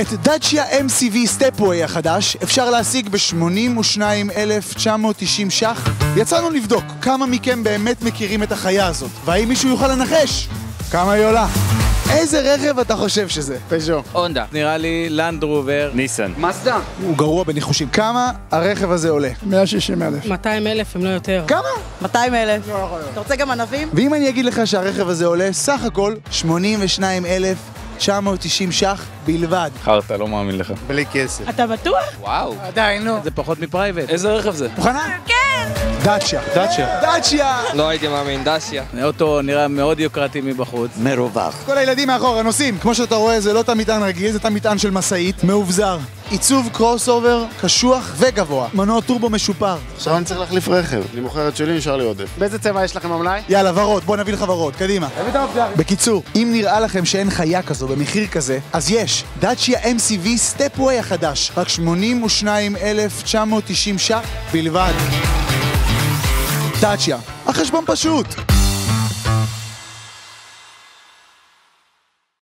את דאצ'יה MCV סטפווי החדש אפשר להשיג ב-82,990 ש"ח. יצאנו לבדוק כמה מכם באמת מכירים את החיה הזאת, והאם מישהו יוכל לנחש כמה היא עולה. איזה רכב אתה חושב שזה? פז'ו. הונדה. נראה לי לנד רובר. ניסן. מזדה. הוא גרוע בניחושים. כמה הרכב הזה עולה? 160 אלף. 200 אלף, אם לא יותר. כמה? 200 אלף. אתה רוצה גם ענבים? ואם אני אגיד לך שהרכב הזה עולה סך הכל 82,990 ש"ח בלבד. חרטא, לא מאמין לך. בלי כסף. אתה בטוח? וואו. עדיין, נו. זה פחות מ private. איזה רכב זה? מוכנה? כן! דאצ'יה. דאצ'יה. דאצ'יה! לא הייתי מאמין, דסיה. אוטו נראה מאוד יוקרתי מבחוץ. כל הילדים מאחורה נוסעים. כמו שאתה רואה, זה לא תא מטען רגיל, זה תא מטען של משאית, מאובזר. עיצוב crossover, קשוח וגבוה. מנוע טורבו משופר. עכשיו אני צריך להחליף רכב. אני מוכר את שלי, נשאר לי עודף. באיזה צבע יש לכם במלאי? יאללה, ורוד, בוא נביא לך ורוד, קדימה. בקיצור, אם נראה לכם שאין חיה כזו במחיר כזה, אז יש. דאצ'יה MCV סטפווי החדש, רק 82,990 ש"ח בלבד. דאצ'יה, החשבון פשוט.